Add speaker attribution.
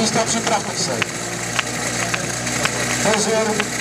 Speaker 1: wystarczy trafny sejm. Pozór.